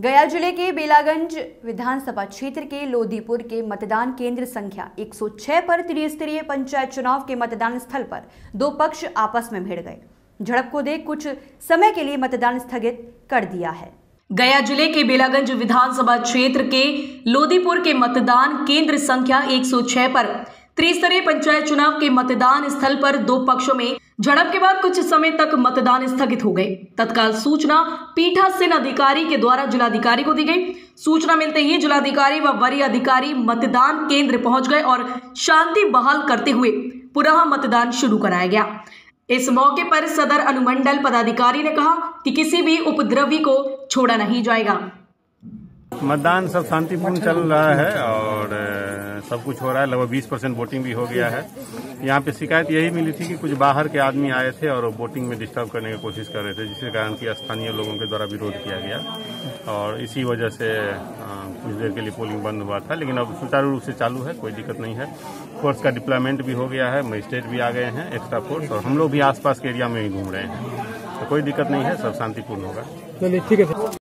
गया ज़िले के बेलागंज विधानसभा क्षेत्र के लोधीपुर के मतदान केंद्र संख्या 106 पर त्रिस्तरीय पंचायत चुनाव के मतदान स्थल पर दो पक्ष आपस में भिड़ गए। झड़प को देख कुछ समय के लिए मतदान स्थगित कर दिया है। गया ज़िले के बेलागंज विधानसभा क्षेत्र के लोधीपुर के मतदान केंद्र संख्या 106 पर त्रिस्तरीय पंचायत चुनाव के मतदान स्थल पर दो पक्षों में झड़प के बाद कुछ समय तक मतदान स्थगित हो गए। तत्काल सूचना पीठासीन अधिकारी के द्वारा जिलाधिकारी को दी गई। सूचना मिलते ही जिलाधिकारी व वरीय अधिकारी मतदान केंद्र पहुँच गए और शांति बहाल करते हुए पुनः मतदान शुरू कराया गया। इस मौके पर सदर अनुमंडल पदाधिकारी ने कहा कि किसी भी उपद्रवी को छोड़ा नहीं जाएगा। मतदान सब शांतिपूर्ण चल रहा है और सब कुछ हो रहा है, लगभग 20 परसेंट वोटिंग भी हो गया है। यहाँ पे शिकायत यही मिली थी कि कुछ बाहर के आदमी आए थे और वोटिंग में डिस्टर्ब करने की कोशिश कर रहे थे, जिसके कारण कि स्थानीय लोगों के द्वारा विरोध किया गया। और इसी वजह से कुछ देर के लिए पोलिंग बंद हुआ था, लेकिन अब सुचारू रूप से चालू है, कोई दिक्कत नहीं है। फोर्स का डिप्लॉयमेंट भी हो गया है मजिस्ट्रेट भी आ गए हैं एक्स्ट्रा फोर्स और हम लोग भी आसपास के एरिया में ही घूम रहे हैं। तो कोई दिक्कत नहीं है, सब शांतिपूर्ण होगा। चलिए, ठीक है।